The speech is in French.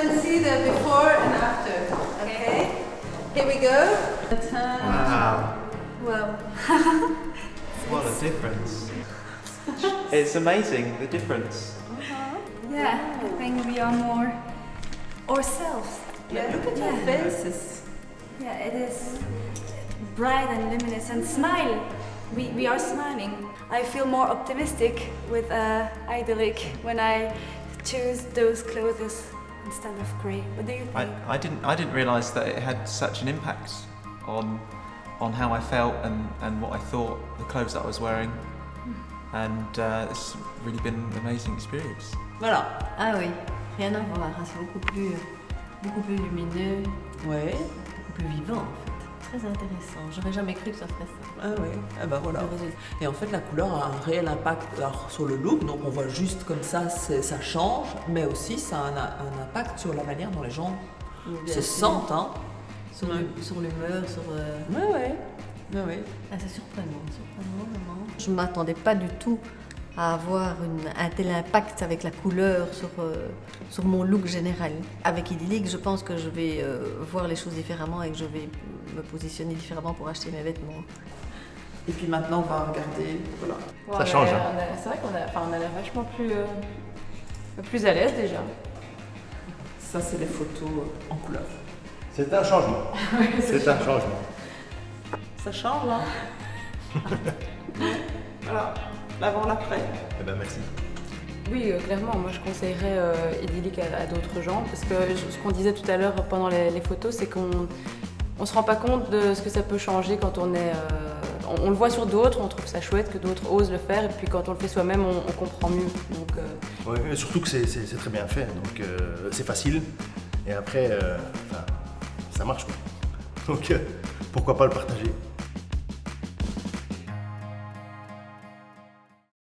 and see the before and after. Okay? Here we go. Wow. Well, What a difference. it's amazing, the difference. Yeah, I think we are more ourselves. yeah, look at your Yeah. faces. Yeah, it is bright and luminous and smile. We, we are smiling. I feel more optimistic with uh, idyllic when I choose those clothes instead of grey. What do you think? I, I didn't I didn't realise that it had such an impact on on how I felt and, and what I thought, the clothes that I was wearing. And uh, it's really been an amazing experience. Voilà. Ah oui, rien à voir, hein, c'est beaucoup plus, beaucoup plus lumineux, Ouais. beaucoup plus vivant en fait. Très intéressant, j'aurais jamais cru que ça ferait ça. Ah ouais. Ah bah voilà. Et en fait, la couleur a un réel impact alors, sur le look. Donc, on voit juste comme ça, ça change, mais aussi ça a un, un impact sur la manière dont les gens Bien se sûr. sentent. Hein. Sur l'hu- Sur l'humeur, sur... euh, Ouais, ouais. Ouais, ouais. Ah, c'est surprenant, surprenant vraiment. Je ne m'attendais pas du tout à avoir une- un tel impact avec la couleur sur, euh, sur mon look général. Avec Idyllic, je pense que je vais euh, voir les choses différemment et que je vais me positionner différemment pour acheter mes vêtements. Et puis maintenant, on va regarder. Voilà. Ouais, Ça change, hein. C'est vrai qu'on a, enfin, on a l'air vachement plus, euh, plus à l'aise déjà. Ça, c'est les photos en couleur. C'est un changement. C'est un changement. Ça change, hein Voilà. L'avant, l'après. Eh ben merci. Oui, euh, clairement, moi je conseillerais euh, Idyllic à, à d'autres gens parce que je- ce qu'on disait tout à l'heure pendant les, les photos, c'est qu'on on se rend pas compte de ce que ça peut changer quand on est. euh, on, on le voit sur d'autres, on trouve ça chouette que d'autres osent le faire et puis quand on le fait soi-même, on, on comprend mieux. Donc, euh, Ouais, surtout que c'est- très bien fait, donc euh, c'est facile. Et après, euh, ça marche quoi. Donc euh, pourquoi pas le partager